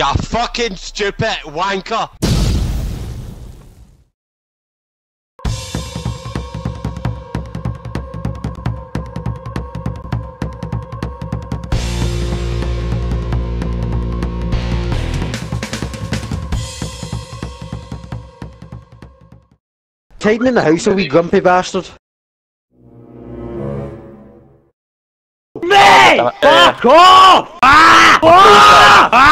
You fucking stupid wanker! Tidying in the house, a wee grumpy bastard. Me! Fuck off! Ah! Ah! Ah!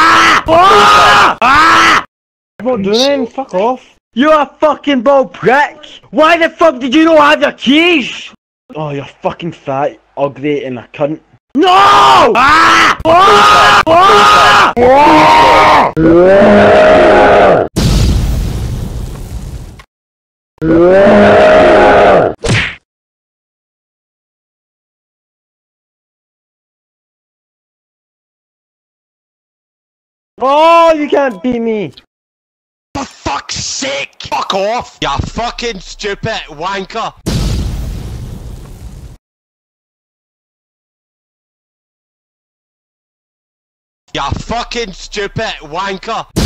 I'm not doing fuck off. You're a fucking bald prick! Why the fuck did you not have your keys? Oh, you're fucking fat, ugly, and a cunt. No! Ah! Ah! Ah! Ah! Oh, you can't beat me! For fuck's sake! Fuck off! You fucking stupid wanker! You fucking stupid wanker!